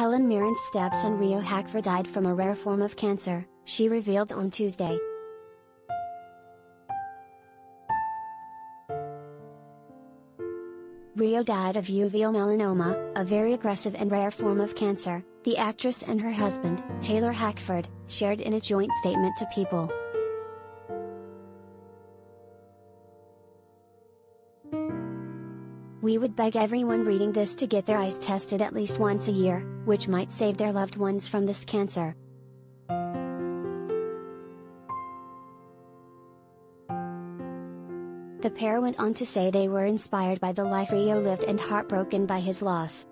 Helen Mirren's stepson Rio Hackford died from a rare form of cancer, she revealed on Tuesday. Rio died of uveal melanoma, a very aggressive and rare form of cancer, the actress and her husband, Taylor Hackford, shared in a joint statement to People. We would beg everyone reading this to get their eyes tested at least once a year, which might save their loved ones from this cancer. The pair went on to say they were inspired by the life Rio lived and heartbroken by his loss.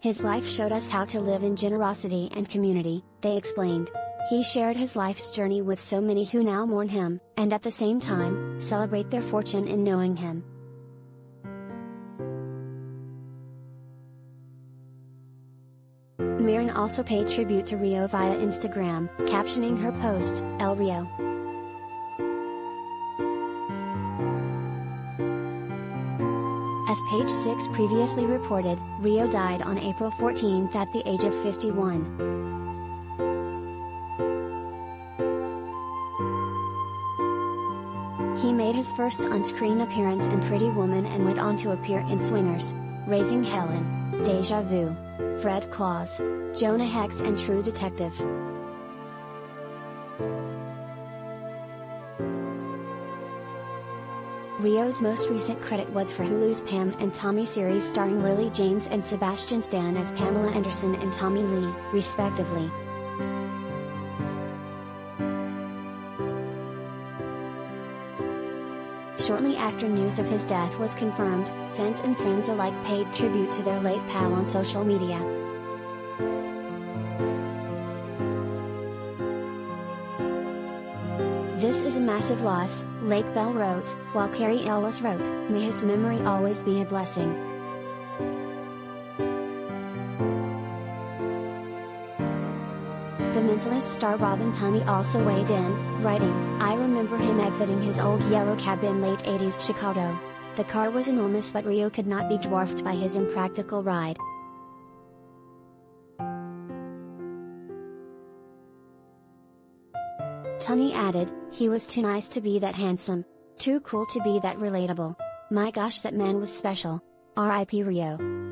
His life showed us how to live in generosity and community, they explained. He shared his life's journey with so many who now mourn him, and at the same time, celebrate their fortune in knowing him. Mirren also paid tribute to Rio via Instagram, captioning her post, El Rio. As page 6 previously reported, Rio died on April 14 at the age of 51. He made his first on-screen appearance in Pretty Woman and went on to appear in Swingers, Raising Helen, Deja Vu, Fred Claus, Jonah Hex and True Detective. Rio's most recent credit was for Hulu's Pam and Tommy series starring Lily James and Sebastian Stan as Pamela Anderson and Tommy Lee, respectively. Shortly after news of his death was confirmed, fans and friends alike paid tribute to their late pal on social media. This is a massive loss, Lake Bell wrote, while Cary Elwes wrote, May his memory always be a blessing. The Mentalist star Robin Tunney also weighed in, writing, I remember him exiting his old yellow cab in late 80s Chicago. The car was enormous but Rio could not be dwarfed by his impractical ride. Tunney added, he was too nice to be that handsome. Too cool to be that relatable. My gosh that man was special. R.I.P. Rio.